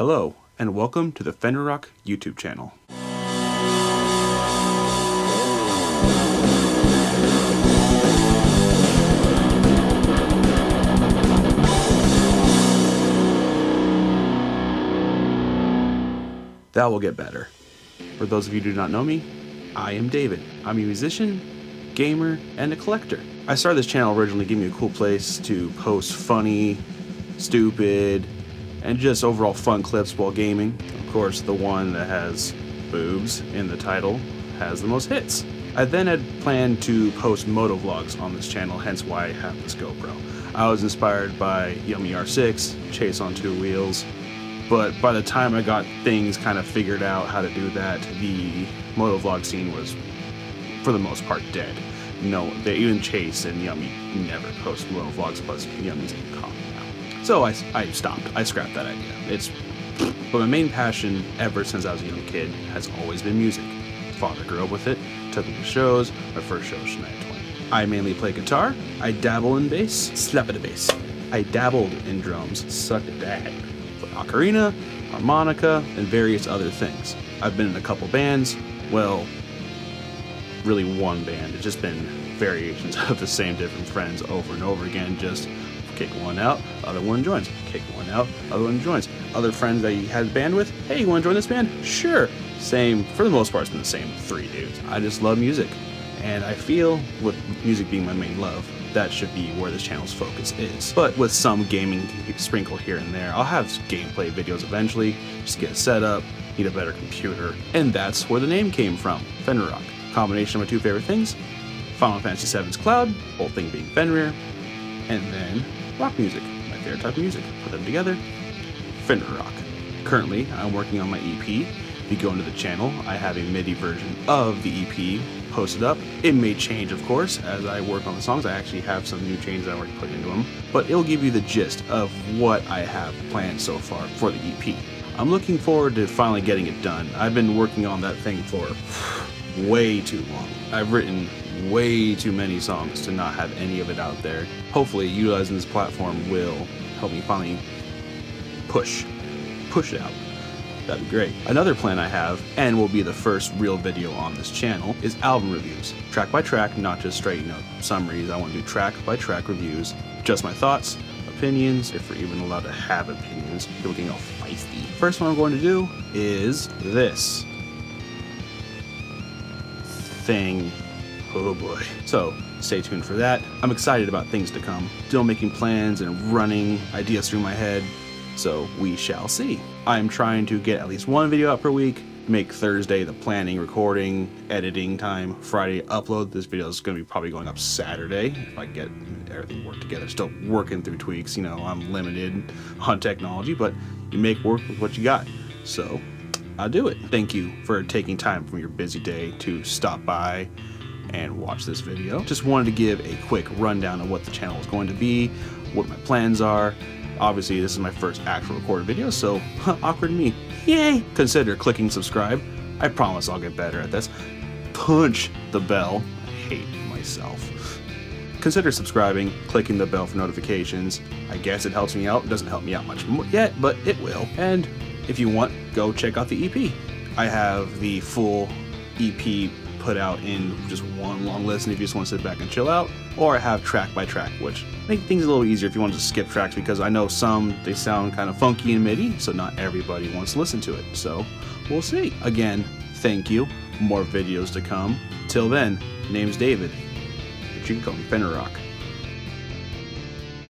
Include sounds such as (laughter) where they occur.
Hello, and welcome to the Fenrir Rock YouTube channel. That will get better. For those of you who do not know me, I am David. I'm a musician, gamer, and a collector. I started this channel originally to give me a cool place to post funny, stupid, and just overall fun clips while gaming. Of course, the one that has boobs in the title has the most hits. I then had planned to post moto vlogs on this channel, hence why I have this GoPro. I was inspired by Yammie R6, Chase on Two Wheels, but by the time I got things kind of figured out how to do that, the moto vlog scene was, for the most part, dead. No, they even Chase and Yammie never post moto vlogs, plus Yammie's in common now. So I, I stopped. I scrapped that idea. It's, but my main passion ever since I was a young kid has always been music. Father grew up with it, took me to shows. My first show was Shania Twain. I mainly play guitar. I dabble in bass, slap at a bass. I dabbled in drums, suck at that ocarina, harmonica, and various other things. I've been in a couple bands, well, really one band. It's just been variations (laughs) of the same different friends over and over again, just kick one out, other one joins, kick one out, other one joins. Other friends that he has band with, hey, you want to join this band? Sure. Same, for the most part, it's been the same three dudes. I just love music. And I feel, with music being my main love, that should be where this channel's focus is. But with some gaming sprinkled here and there, I'll have gameplay videos eventually, just get set up, need a better computer, and that's where the name came from, Fenrirock. Combination of my two favorite things, Final Fantasy VII's Cloud, whole thing being Fenrir, and then rock music, my favorite type of music. Put them together, Fenrir Rock. Currently, I'm working on my EP. If you go into the channel, I have a MIDI version of the EP posted up. It may change, of course, as I work on the songs. I actually have some new changes I already put into them, but it'll give you the gist of what I have planned so far for the EP. I'm looking forward to finally getting it done. I've been working on that thing for way too long. I've written way too many songs to not have any of it out there. Hopefully, utilizing this platform will help me finally push, push it out. That'd be great. Another plan I have, and will be the first real video on this channel, is album reviews. Track by track, not just straight, you know, summaries. I want to do track by track reviews, just my thoughts, opinions, if we're even allowed to have opinions. People getting all feisty. First one I'm going to do is this thing. Oh boy. So, stay tuned for that. I'm excited about things to come. Still making plans and running ideas through my head so we shall see. I'm trying to get at least one video out per week, make Thursday the planning, recording, editing time, Friday upload. This video is going to be probably going up Saturday if I get everything worked together. Still working through tweaks, you know, I'm limited on technology, but you make work with what you got. So I'll do it. Thank you for taking time from your busy day to stop by and watch this video. Just wanted to give a quick rundown of what the channel is going to be, what my plans are, Obviously, this is my first actual recorded video, so awkward me. Yay! Consider clicking subscribe. I promise I'll get better at this. Punch the bell. I hate myself. Consider subscribing, clicking the bell for notifications. I guess it helps me out. It doesn't help me out much yet, but it will. And if you want, go check out the EP. I have the full EP put out in just one long listen if you just want to sit back and chill out, or I have track by track, which make things a little easier if you want to skip tracks because I know some they sound kind of funky in MIDI, so not everybody wants to listen to it. So we'll see. Again, thank you. More videos to come. Till then, name's David, but you can call me Fenrir Rock.